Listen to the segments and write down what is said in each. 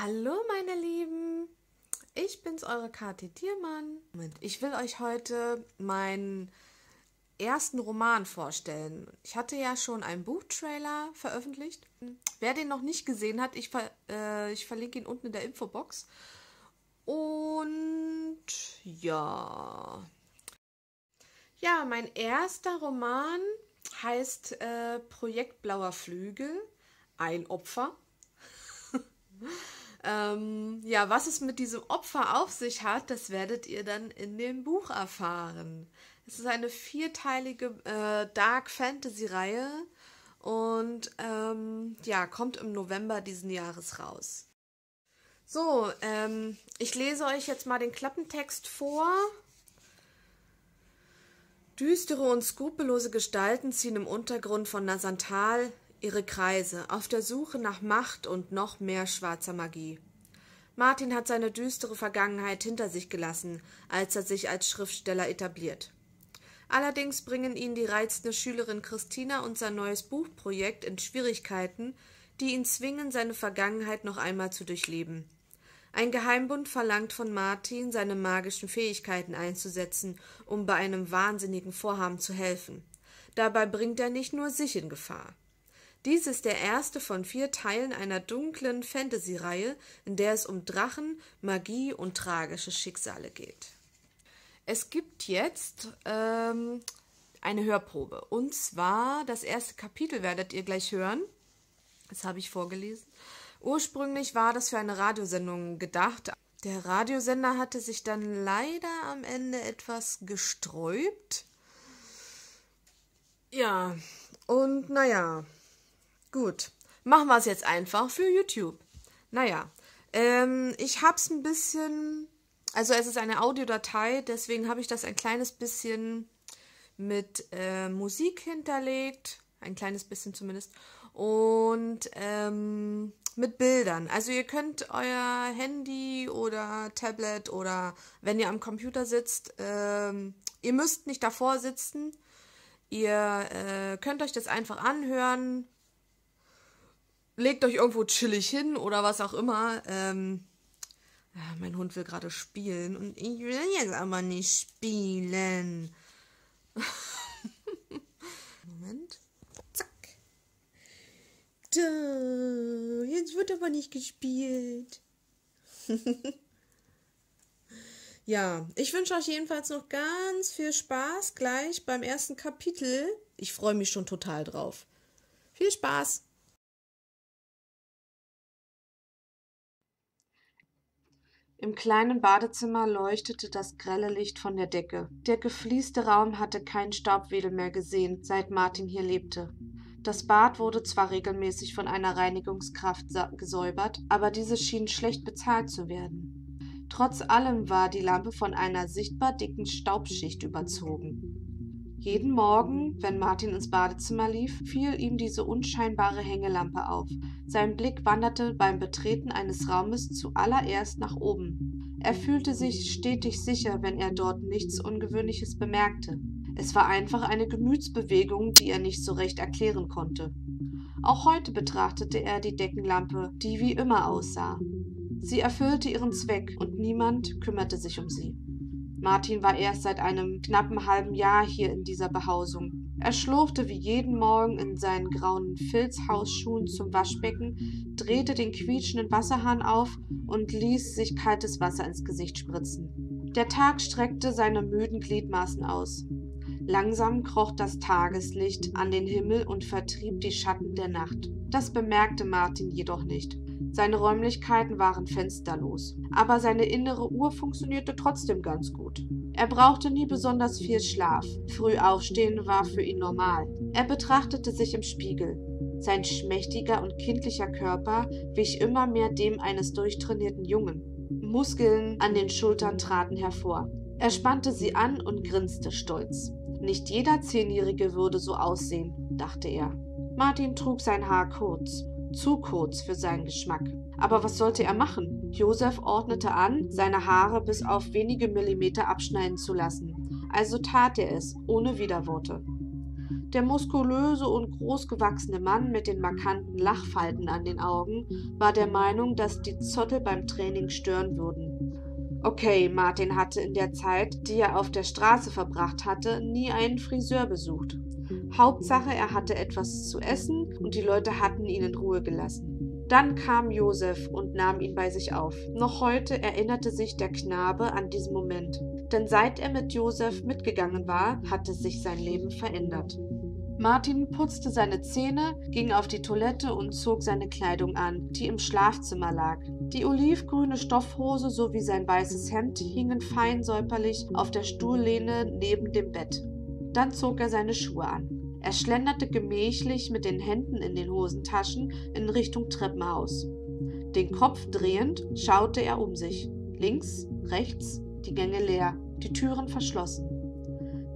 Hallo meine Lieben, ich bin's, eure Kathi Diermann. Ich will euch heute meinen ersten Roman vorstellen. Ich hatte ja schon einen Buchtrailer veröffentlicht. Wer den noch nicht gesehen hat, ich, ver äh, ich verlinke ihn unten in der Infobox. Und ja. Ja, mein erster Roman heißt äh, Projekt Blauer Flügel, ein Opfer. Ähm, ja, was es mit diesem Opfer auf sich hat, das werdet ihr dann in dem Buch erfahren. Es ist eine vierteilige äh, Dark Fantasy Reihe und ähm, ja, kommt im November diesen Jahres raus. So, ähm, ich lese euch jetzt mal den Klappentext vor. Düstere und skrupellose Gestalten ziehen im Untergrund von Nasantal ihre Kreise, auf der Suche nach Macht und noch mehr schwarzer Magie. Martin hat seine düstere Vergangenheit hinter sich gelassen, als er sich als Schriftsteller etabliert. Allerdings bringen ihn die reizende Schülerin Christina und sein neues Buchprojekt in Schwierigkeiten, die ihn zwingen, seine Vergangenheit noch einmal zu durchleben. Ein Geheimbund verlangt von Martin, seine magischen Fähigkeiten einzusetzen, um bei einem wahnsinnigen Vorhaben zu helfen. Dabei bringt er nicht nur sich in Gefahr. Dies ist der erste von vier Teilen einer dunklen Fantasy-Reihe, in der es um Drachen, Magie und tragische Schicksale geht. Es gibt jetzt ähm, eine Hörprobe. Und zwar das erste Kapitel werdet ihr gleich hören. Das habe ich vorgelesen. Ursprünglich war das für eine Radiosendung gedacht. Der Radiosender hatte sich dann leider am Ende etwas gesträubt. Ja, und naja, Gut, machen wir es jetzt einfach für YouTube. Naja, ähm, ich habe es ein bisschen, also es ist eine Audiodatei, deswegen habe ich das ein kleines bisschen mit äh, Musik hinterlegt, ein kleines bisschen zumindest, und ähm, mit Bildern. Also ihr könnt euer Handy oder Tablet oder wenn ihr am Computer sitzt, ähm, ihr müsst nicht davor sitzen. Ihr äh, könnt euch das einfach anhören, legt euch irgendwo chillig hin oder was auch immer. Ähm, ja, mein Hund will gerade spielen und ich will jetzt aber nicht spielen. Moment. Zack. Da, jetzt wird aber nicht gespielt. ja, ich wünsche euch jedenfalls noch ganz viel Spaß gleich beim ersten Kapitel. Ich freue mich schon total drauf. Viel Spaß! Im kleinen Badezimmer leuchtete das grelle Licht von der Decke. Der geflieste Raum hatte keinen Staubwedel mehr gesehen, seit Martin hier lebte. Das Bad wurde zwar regelmäßig von einer Reinigungskraft gesäubert, aber diese schien schlecht bezahlt zu werden. Trotz allem war die Lampe von einer sichtbar dicken Staubschicht überzogen. Jeden Morgen, wenn Martin ins Badezimmer lief, fiel ihm diese unscheinbare Hängelampe auf. Sein Blick wanderte beim Betreten eines Raumes zuallererst nach oben. Er fühlte sich stetig sicher, wenn er dort nichts Ungewöhnliches bemerkte. Es war einfach eine Gemütsbewegung, die er nicht so recht erklären konnte. Auch heute betrachtete er die Deckenlampe, die wie immer aussah. Sie erfüllte ihren Zweck und niemand kümmerte sich um sie. Martin war erst seit einem knappen halben Jahr hier in dieser Behausung. Er schlurfte wie jeden Morgen in seinen grauen Filzhausschuhen zum Waschbecken, drehte den quietschenden Wasserhahn auf und ließ sich kaltes Wasser ins Gesicht spritzen. Der Tag streckte seine müden Gliedmaßen aus. Langsam kroch das Tageslicht an den Himmel und vertrieb die Schatten der Nacht. Das bemerkte Martin jedoch nicht. Seine Räumlichkeiten waren fensterlos, aber seine innere Uhr funktionierte trotzdem ganz gut. Er brauchte nie besonders viel Schlaf. Früh aufstehen war für ihn normal. Er betrachtete sich im Spiegel. Sein schmächtiger und kindlicher Körper wich immer mehr dem eines durchtrainierten Jungen. Muskeln an den Schultern traten hervor. Er spannte sie an und grinste stolz. Nicht jeder Zehnjährige würde so aussehen, dachte er. Martin trug sein Haar kurz zu kurz für seinen Geschmack. Aber was sollte er machen? Josef ordnete an, seine Haare bis auf wenige Millimeter abschneiden zu lassen. Also tat er es, ohne Widerworte. Der muskulöse und großgewachsene Mann mit den markanten Lachfalten an den Augen war der Meinung, dass die Zottel beim Training stören würden. Okay, Martin hatte in der Zeit, die er auf der Straße verbracht hatte, nie einen Friseur besucht. Hauptsache, er hatte etwas zu essen und die Leute hatten ihn in Ruhe gelassen. Dann kam Josef und nahm ihn bei sich auf. Noch heute erinnerte sich der Knabe an diesen Moment, denn seit er mit Josef mitgegangen war, hatte sich sein Leben verändert. Martin putzte seine Zähne, ging auf die Toilette und zog seine Kleidung an, die im Schlafzimmer lag. Die olivgrüne Stoffhose sowie sein weißes Hemd hingen fein säuberlich auf der Stuhllehne neben dem Bett. Dann zog er seine Schuhe an. Er schlenderte gemächlich mit den Händen in den Hosentaschen in Richtung Treppenhaus. Den Kopf drehend schaute er um sich. Links, rechts, die Gänge leer, die Türen verschlossen.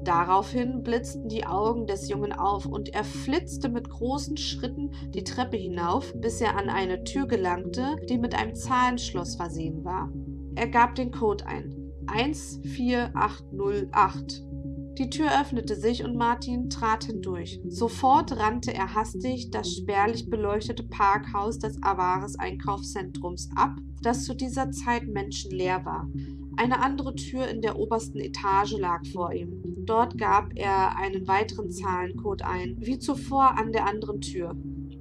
Daraufhin blitzten die Augen des Jungen auf und er flitzte mit großen Schritten die Treppe hinauf, bis er an eine Tür gelangte, die mit einem Zahlenschloss versehen war. Er gab den Code ein. 14808. Die Tür öffnete sich und Martin trat hindurch. Sofort rannte er hastig das spärlich beleuchtete Parkhaus des Avares Einkaufszentrums ab, das zu dieser Zeit menschenleer war. Eine andere Tür in der obersten Etage lag vor ihm. Dort gab er einen weiteren Zahlencode ein, wie zuvor an der anderen Tür.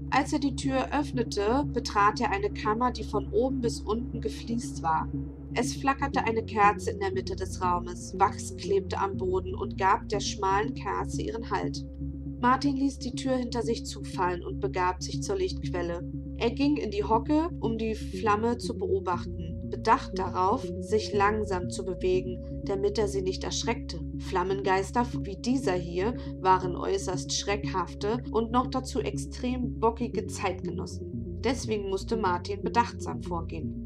Als er die Tür öffnete, betrat er eine Kammer, die von oben bis unten gefliest war. Es flackerte eine Kerze in der Mitte des Raumes, Wachs klebte am Boden und gab der schmalen Kerze ihren Halt. Martin ließ die Tür hinter sich zufallen und begab sich zur Lichtquelle. Er ging in die Hocke, um die Flamme zu beobachten bedacht darauf, sich langsam zu bewegen, damit er sie nicht erschreckte. Flammengeister wie dieser hier waren äußerst schreckhafte und noch dazu extrem bockige Zeitgenossen. Deswegen musste Martin bedachtsam vorgehen.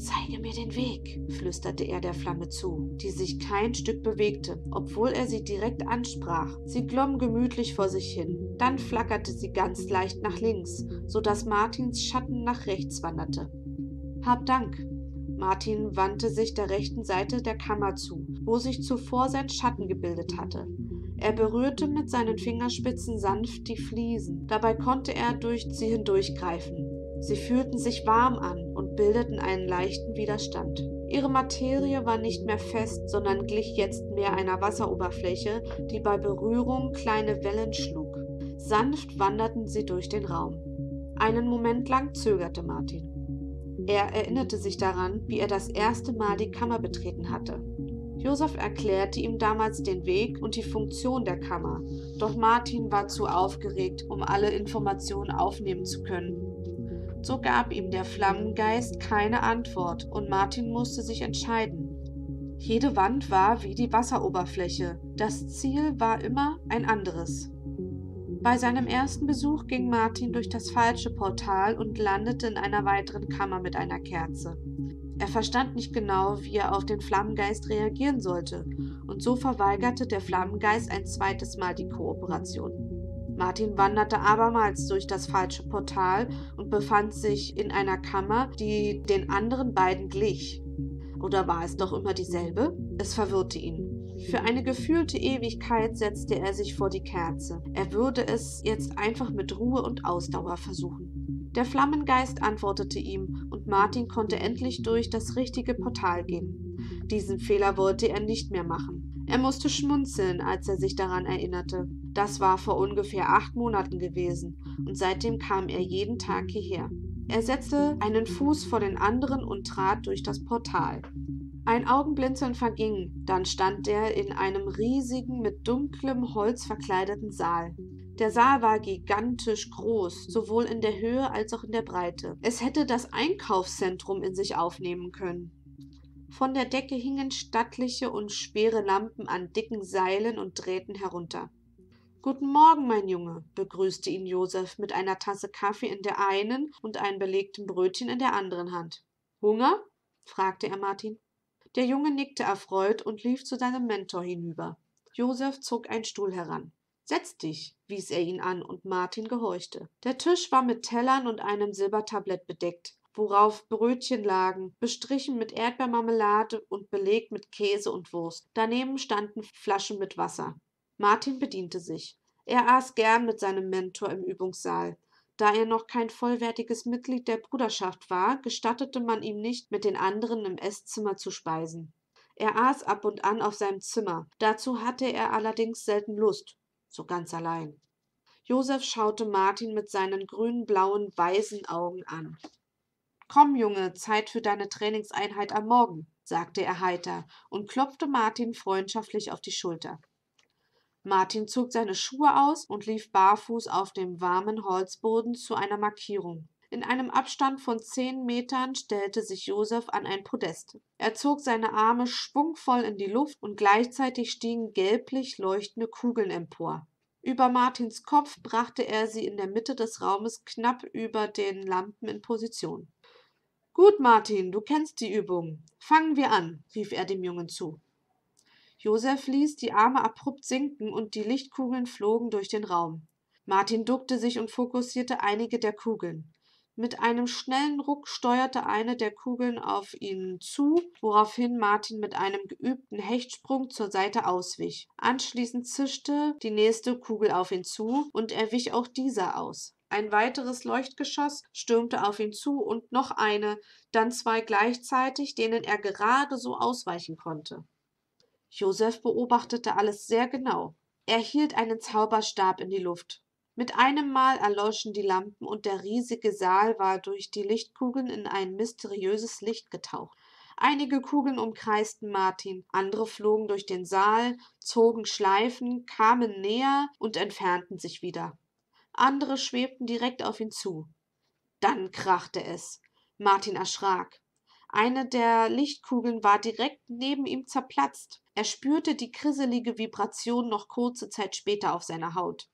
Zeige mir den Weg, flüsterte er der Flamme zu, die sich kein Stück bewegte, obwohl er sie direkt ansprach. Sie glomm gemütlich vor sich hin. Dann flackerte sie ganz leicht nach links, so dass Martins Schatten nach rechts wanderte. Hab Dank, Martin wandte sich der rechten Seite der Kammer zu, wo sich zuvor sein Schatten gebildet hatte. Er berührte mit seinen Fingerspitzen sanft die Fliesen, dabei konnte er durch sie hindurchgreifen. Sie fühlten sich warm an und bildeten einen leichten Widerstand. Ihre Materie war nicht mehr fest, sondern glich jetzt mehr einer Wasseroberfläche, die bei Berührung kleine Wellen schlug. Sanft wanderten sie durch den Raum. Einen Moment lang zögerte Martin. Er erinnerte sich daran, wie er das erste Mal die Kammer betreten hatte. Josef erklärte ihm damals den Weg und die Funktion der Kammer, doch Martin war zu aufgeregt, um alle Informationen aufnehmen zu können. So gab ihm der Flammengeist keine Antwort und Martin musste sich entscheiden. Jede Wand war wie die Wasseroberfläche, das Ziel war immer ein anderes. Bei seinem ersten Besuch ging Martin durch das falsche Portal und landete in einer weiteren Kammer mit einer Kerze. Er verstand nicht genau, wie er auf den Flammengeist reagieren sollte, und so verweigerte der Flammengeist ein zweites Mal die Kooperation. Martin wanderte abermals durch das falsche Portal und befand sich in einer Kammer, die den anderen beiden glich. Oder war es doch immer dieselbe? Es verwirrte ihn. Für eine gefühlte Ewigkeit setzte er sich vor die Kerze. Er würde es jetzt einfach mit Ruhe und Ausdauer versuchen. Der Flammengeist antwortete ihm, und Martin konnte endlich durch das richtige Portal gehen. Diesen Fehler wollte er nicht mehr machen. Er musste schmunzeln, als er sich daran erinnerte. Das war vor ungefähr acht Monaten gewesen, und seitdem kam er jeden Tag hierher. Er setzte einen Fuß vor den anderen und trat durch das Portal. Ein Augenblinzeln verging, dann stand er in einem riesigen, mit dunklem Holz verkleideten Saal. Der Saal war gigantisch groß, sowohl in der Höhe als auch in der Breite. Es hätte das Einkaufszentrum in sich aufnehmen können. Von der Decke hingen stattliche und schwere Lampen an dicken Seilen und Drähten herunter. Guten Morgen, mein Junge, begrüßte ihn Josef mit einer Tasse Kaffee in der einen und einem belegten Brötchen in der anderen Hand. Hunger? fragte er Martin. Der Junge nickte erfreut und lief zu seinem Mentor hinüber. Josef zog einen Stuhl heran. Setz dich, wies er ihn an, und Martin gehorchte. Der Tisch war mit Tellern und einem Silbertablett bedeckt, worauf Brötchen lagen, bestrichen mit Erdbeermarmelade und belegt mit Käse und Wurst. Daneben standen Flaschen mit Wasser. Martin bediente sich. Er aß gern mit seinem Mentor im Übungssaal. Da er noch kein vollwertiges Mitglied der Bruderschaft war, gestattete man ihm nicht, mit den anderen im Esszimmer zu speisen. Er aß ab und an auf seinem Zimmer, dazu hatte er allerdings selten Lust, so ganz allein. Josef schaute Martin mit seinen grün-blauen Waisenaugen an. Komm, Junge, Zeit für deine Trainingseinheit am Morgen, sagte er heiter und klopfte Martin freundschaftlich auf die Schulter. Martin zog seine Schuhe aus und lief barfuß auf dem warmen Holzboden zu einer Markierung. In einem Abstand von zehn Metern stellte sich Josef an ein Podest. Er zog seine Arme schwungvoll in die Luft und gleichzeitig stiegen gelblich leuchtende Kugeln empor. Über Martins Kopf brachte er sie in der Mitte des Raumes knapp über den Lampen in Position. Gut, Martin, du kennst die Übung. Fangen wir an, rief er dem Jungen zu. Josef ließ die Arme abrupt sinken und die Lichtkugeln flogen durch den Raum. Martin duckte sich und fokussierte einige der Kugeln. Mit einem schnellen Ruck steuerte eine der Kugeln auf ihn zu, woraufhin Martin mit einem geübten Hechtsprung zur Seite auswich. Anschließend zischte die nächste Kugel auf ihn zu und er wich auch dieser aus. Ein weiteres Leuchtgeschoss stürmte auf ihn zu und noch eine, dann zwei gleichzeitig, denen er gerade so ausweichen konnte. Josef beobachtete alles sehr genau. Er hielt einen Zauberstab in die Luft. Mit einem Mal erloschen die Lampen und der riesige Saal war durch die Lichtkugeln in ein mysteriöses Licht getaucht. Einige Kugeln umkreisten Martin, andere flogen durch den Saal, zogen Schleifen, kamen näher und entfernten sich wieder. Andere schwebten direkt auf ihn zu. Dann krachte es. Martin erschrak. Eine der Lichtkugeln war direkt neben ihm zerplatzt. Er spürte die krisselige Vibration noch kurze Zeit später auf seiner Haut.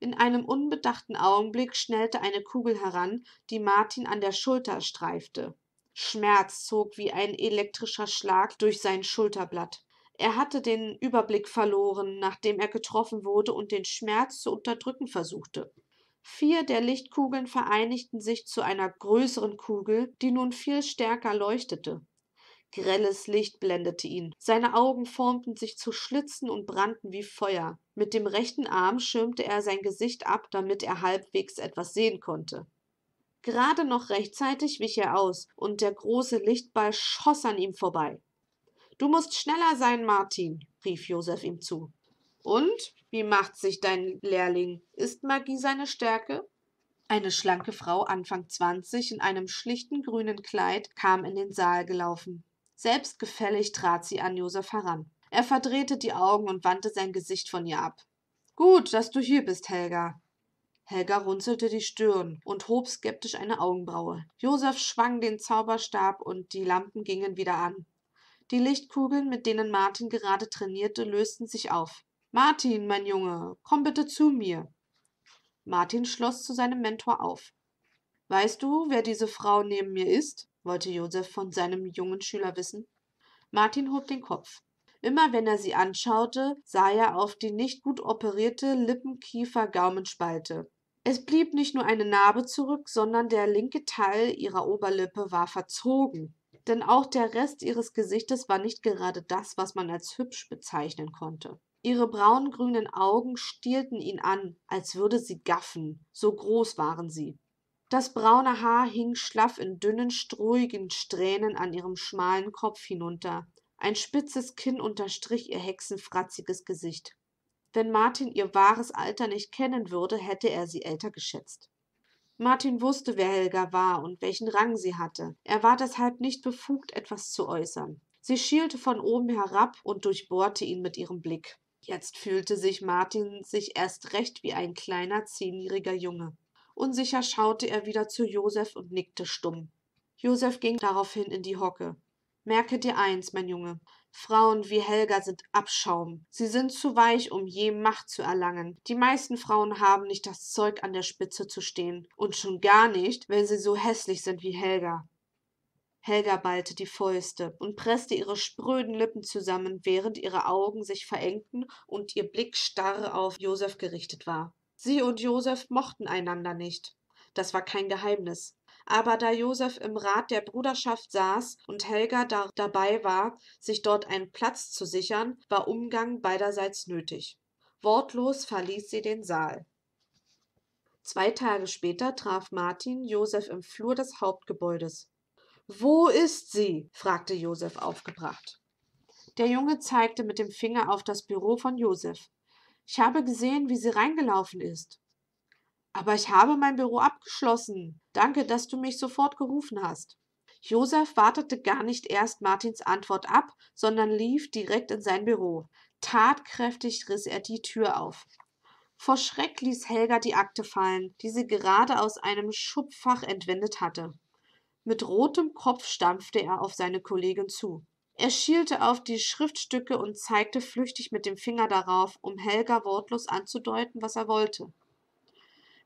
In einem unbedachten Augenblick schnellte eine Kugel heran, die Martin an der Schulter streifte. Schmerz zog wie ein elektrischer Schlag durch sein Schulterblatt. Er hatte den Überblick verloren, nachdem er getroffen wurde und den Schmerz zu unterdrücken versuchte. Vier der Lichtkugeln vereinigten sich zu einer größeren Kugel, die nun viel stärker leuchtete. Grelles Licht blendete ihn. Seine Augen formten sich zu Schlitzen und brannten wie Feuer. Mit dem rechten Arm schirmte er sein Gesicht ab, damit er halbwegs etwas sehen konnte. Gerade noch rechtzeitig wich er aus, und der große Lichtball schoss an ihm vorbei. Du musst schneller sein, Martin, rief Josef ihm zu. Und wie macht sich dein Lehrling? Ist Magie seine Stärke? Eine schlanke Frau Anfang zwanzig in einem schlichten grünen Kleid kam in den Saal gelaufen. Selbstgefällig trat sie an Josef heran. Er verdrehte die Augen und wandte sein Gesicht von ihr ab. Gut, dass du hier bist, Helga. Helga runzelte die Stirn und hob skeptisch eine Augenbraue. Josef schwang den Zauberstab und die Lampen gingen wieder an. Die Lichtkugeln, mit denen Martin gerade trainierte, lösten sich auf. Martin, mein Junge, komm bitte zu mir. Martin schloss zu seinem Mentor auf. Weißt du, wer diese Frau neben mir ist? wollte Josef von seinem jungen Schüler wissen. Martin hob den Kopf. Immer wenn er sie anschaute, sah er auf die nicht gut operierte Lippenkiefer-Gaumenspalte. Es blieb nicht nur eine Narbe zurück, sondern der linke Teil ihrer Oberlippe war verzogen. Denn auch der Rest ihres Gesichtes war nicht gerade das, was man als hübsch bezeichnen konnte. Ihre braungrünen Augen stielten ihn an, als würde sie gaffen, so groß waren sie. Das braune Haar hing schlaff in dünnen, strohigen Strähnen an ihrem schmalen Kopf hinunter. Ein spitzes Kinn unterstrich ihr hexenfratziges Gesicht. Wenn Martin ihr wahres Alter nicht kennen würde, hätte er sie älter geschätzt. Martin wusste, wer Helga war und welchen Rang sie hatte. Er war deshalb nicht befugt, etwas zu äußern. Sie schielte von oben herab und durchbohrte ihn mit ihrem Blick. Jetzt fühlte sich Martin sich erst recht wie ein kleiner zehnjähriger Junge. Unsicher schaute er wieder zu Josef und nickte stumm. Josef ging daraufhin in die Hocke. Merke dir eins, mein Junge. Frauen wie Helga sind Abschaum. Sie sind zu weich, um je Macht zu erlangen. Die meisten Frauen haben nicht das Zeug, an der Spitze zu stehen. Und schon gar nicht, wenn sie so hässlich sind wie Helga. Helga ballte die Fäuste und presste ihre spröden Lippen zusammen, während ihre Augen sich verengten und ihr Blick starr auf Josef gerichtet war. Sie und Josef mochten einander nicht. Das war kein Geheimnis. Aber da Josef im Rat der Bruderschaft saß und Helga da dabei war, sich dort einen Platz zu sichern, war Umgang beiderseits nötig. Wortlos verließ sie den Saal. Zwei Tage später traf Martin Josef im Flur des Hauptgebäudes. Wo ist sie? fragte Josef aufgebracht. Der Junge zeigte mit dem Finger auf das Büro von Josef. Ich habe gesehen, wie sie reingelaufen ist. Aber ich habe mein Büro abgeschlossen. Danke, dass du mich sofort gerufen hast. Josef wartete gar nicht erst Martins Antwort ab, sondern lief direkt in sein Büro. Tatkräftig riss er die Tür auf. Vor Schreck ließ Helga die Akte fallen, die sie gerade aus einem Schubfach entwendet hatte. Mit rotem Kopf stampfte er auf seine Kollegin zu. Er schielte auf die Schriftstücke und zeigte flüchtig mit dem Finger darauf, um Helga wortlos anzudeuten, was er wollte.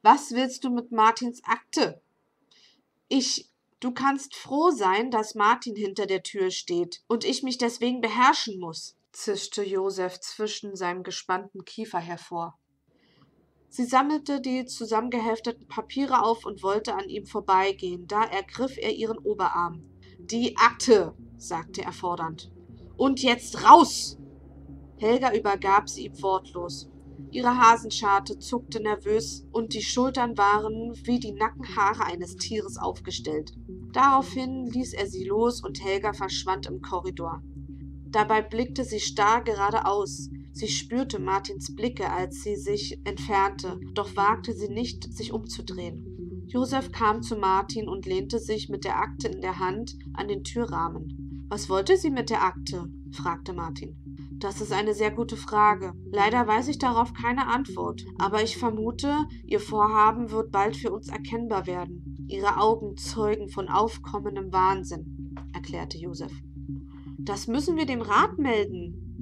Was willst du mit Martins Akte? Ich. Du kannst froh sein, dass Martin hinter der Tür steht und ich mich deswegen beherrschen muss, zischte Josef zwischen seinem gespannten Kiefer hervor. Sie sammelte die zusammengehefteten Papiere auf und wollte an ihm vorbeigehen. Da ergriff er ihren Oberarm. Die Akte, sagte er fordernd. Und jetzt raus! Helga übergab sie ihm wortlos. Ihre Hasenscharte zuckte nervös und die Schultern waren wie die Nackenhaare eines Tieres aufgestellt. Daraufhin ließ er sie los und Helga verschwand im Korridor. Dabei blickte sie starr geradeaus. Sie spürte Martins Blicke, als sie sich entfernte, doch wagte sie nicht, sich umzudrehen. Josef kam zu Martin und lehnte sich mit der Akte in der Hand an den Türrahmen. Was wollte sie mit der Akte? fragte Martin. Das ist eine sehr gute Frage. Leider weiß ich darauf keine Antwort, aber ich vermute, Ihr Vorhaben wird bald für uns erkennbar werden. Ihre Augen zeugen von aufkommendem Wahnsinn, erklärte Josef. Das müssen wir dem Rat melden.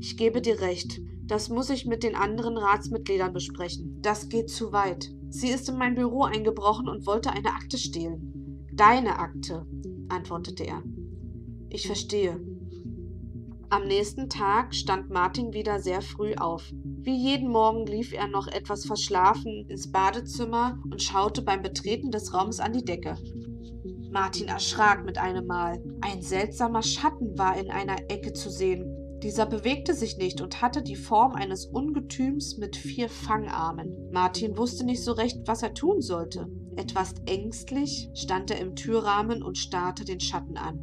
Ich gebe dir recht. Das muss ich mit den anderen Ratsmitgliedern besprechen. Das geht zu weit. Sie ist in mein Büro eingebrochen und wollte eine Akte stehlen. Deine Akte, antwortete er. Ich verstehe. Am nächsten Tag stand Martin wieder sehr früh auf. Wie jeden Morgen lief er noch etwas verschlafen ins Badezimmer und schaute beim Betreten des Raums an die Decke. Martin erschrak mit einem Mal. Ein seltsamer Schatten war in einer Ecke zu sehen. Dieser bewegte sich nicht und hatte die Form eines Ungetüms mit vier Fangarmen. Martin wusste nicht so recht, was er tun sollte. Etwas ängstlich stand er im Türrahmen und starrte den Schatten an.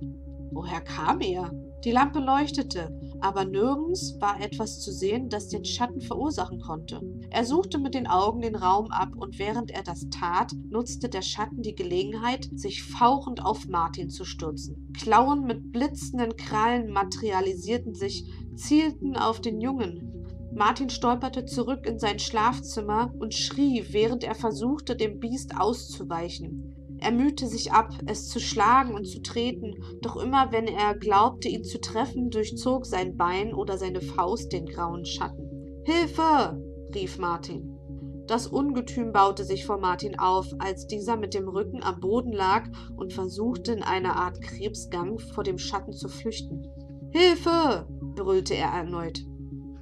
Woher kam er? Die Lampe leuchtete, aber nirgends war etwas zu sehen, das den Schatten verursachen konnte. Er suchte mit den Augen den Raum ab, und während er das tat, nutzte der Schatten die Gelegenheit, sich fauchend auf Martin zu stürzen. Klauen mit blitzenden Krallen materialisierten sich, zielten auf den Jungen. Martin stolperte zurück in sein Schlafzimmer und schrie, während er versuchte, dem Biest auszuweichen. Er mühte sich ab, es zu schlagen und zu treten, doch immer wenn er glaubte, ihn zu treffen, durchzog sein Bein oder seine Faust den grauen Schatten. Hilfe! rief Martin. Das Ungetüm baute sich vor Martin auf, als dieser mit dem Rücken am Boden lag und versuchte in einer Art Krebsgang vor dem Schatten zu flüchten. Hilfe! brüllte er erneut.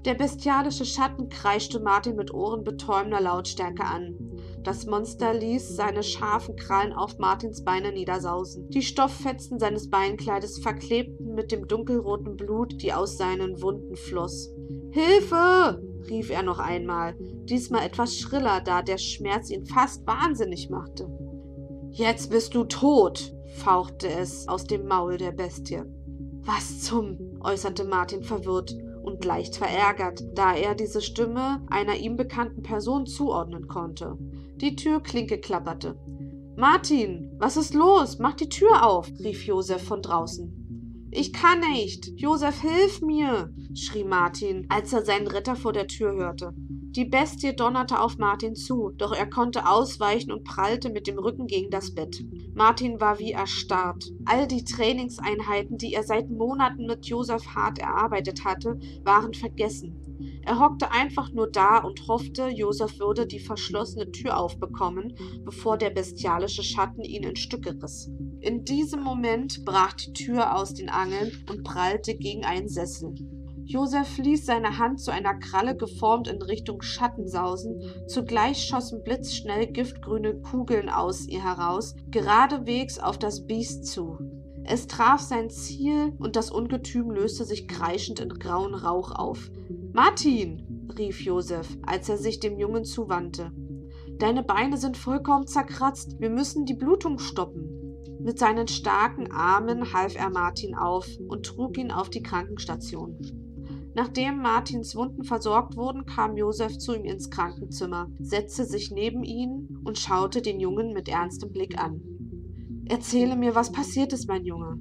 Der bestialische Schatten kreischte Martin mit ohrenbetäubender Lautstärke an. Das Monster ließ seine scharfen Krallen auf Martins Beine niedersausen. Die Stofffetzen seines Beinkleides verklebten mit dem dunkelroten Blut, die aus seinen Wunden floss. Hilfe! rief er noch einmal, diesmal etwas schriller, da der Schmerz ihn fast wahnsinnig machte. Jetzt bist du tot, fauchte es aus dem Maul der Bestie. Was zum? äußerte Martin verwirrt und leicht verärgert, da er diese Stimme einer ihm bekannten Person zuordnen konnte. Die Türklinke klapperte. Martin, was ist los? Mach die Tür auf, rief Josef von draußen. Ich kann nicht. Josef, hilf mir, schrie Martin, als er seinen Retter vor der Tür hörte. Die Bestie donnerte auf Martin zu, doch er konnte ausweichen und prallte mit dem Rücken gegen das Bett. Martin war wie erstarrt. All die Trainingseinheiten, die er seit Monaten mit Josef Hart erarbeitet hatte, waren vergessen. Er hockte einfach nur da und hoffte, Josef würde die verschlossene Tür aufbekommen, bevor der bestialische Schatten ihn in Stücke riss. In diesem Moment brach die Tür aus den Angeln und prallte gegen einen Sessel. Josef ließ seine Hand zu einer Kralle geformt in Richtung Schatten sausen, zugleich schossen blitzschnell giftgrüne Kugeln aus ihr heraus, geradewegs auf das Biest zu. Es traf sein Ziel und das Ungetüm löste sich kreischend in grauen Rauch auf. Martin! rief Josef, als er sich dem Jungen zuwandte. Deine Beine sind vollkommen zerkratzt. Wir müssen die Blutung stoppen. Mit seinen starken Armen half er Martin auf und trug ihn auf die Krankenstation. Nachdem Martins Wunden versorgt wurden, kam Josef zu ihm ins Krankenzimmer, setzte sich neben ihn und schaute den Jungen mit ernstem Blick an. Erzähle mir, was passiert ist, mein Junge.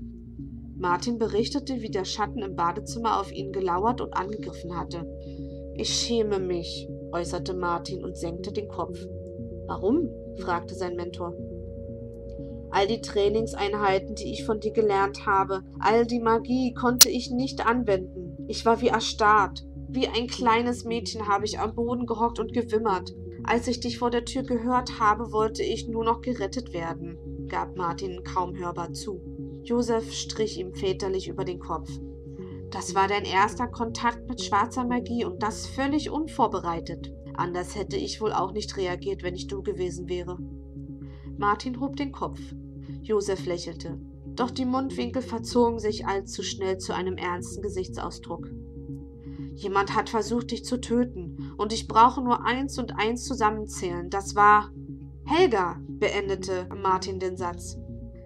Martin berichtete, wie der Schatten im Badezimmer auf ihn gelauert und angegriffen hatte. Ich schäme mich, äußerte Martin und senkte den Kopf. Warum? fragte sein Mentor. All die Trainingseinheiten, die ich von dir gelernt habe, all die Magie konnte ich nicht anwenden. Ich war wie erstarrt. Wie ein kleines Mädchen habe ich am Boden gehockt und gewimmert. Als ich dich vor der Tür gehört habe, wollte ich nur noch gerettet werden, gab Martin kaum hörbar zu. Josef strich ihm väterlich über den Kopf. Das war dein erster Kontakt mit schwarzer Magie und das völlig unvorbereitet. Anders hätte ich wohl auch nicht reagiert, wenn ich du gewesen wäre. Martin hob den Kopf. Josef lächelte, doch die Mundwinkel verzogen sich allzu schnell zu einem ernsten Gesichtsausdruck. Jemand hat versucht, dich zu töten, und ich brauche nur eins und eins zusammenzählen. Das war. Helga, beendete Martin den Satz.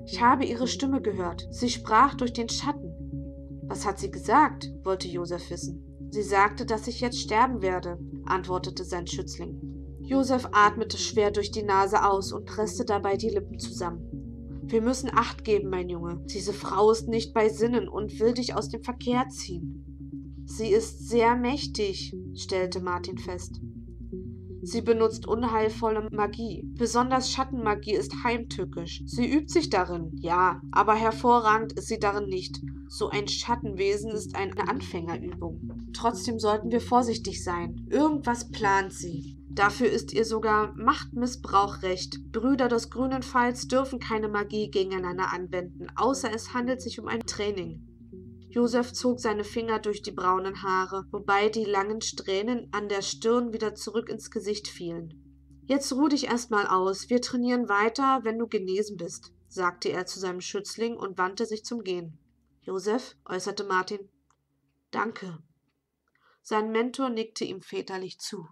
Ich habe ihre Stimme gehört. Sie sprach durch den Schatten. Was hat sie gesagt? wollte Josef wissen. Sie sagte, dass ich jetzt sterben werde, antwortete sein Schützling. Josef atmete schwer durch die Nase aus und presste dabei die Lippen zusammen. Wir müssen Acht geben, mein Junge. Diese Frau ist nicht bei Sinnen und will dich aus dem Verkehr ziehen. Sie ist sehr mächtig, stellte Martin fest. Sie benutzt unheilvolle Magie. Besonders Schattenmagie ist heimtückisch. Sie übt sich darin, ja, aber hervorragend ist sie darin nicht. So ein Schattenwesen ist eine Anfängerübung. Trotzdem sollten wir vorsichtig sein. Irgendwas plant sie. Dafür ist ihr sogar Machtmissbrauch recht. Brüder des grünen Falls dürfen keine Magie gegeneinander anwenden, außer es handelt sich um ein Training. Josef zog seine Finger durch die braunen Haare, wobei die langen Strähnen an der Stirn wieder zurück ins Gesicht fielen. Jetzt ruh dich erstmal aus, wir trainieren weiter, wenn du genesen bist, sagte er zu seinem Schützling und wandte sich zum Gehen. Josef, äußerte Martin. Danke. Sein Mentor nickte ihm väterlich zu.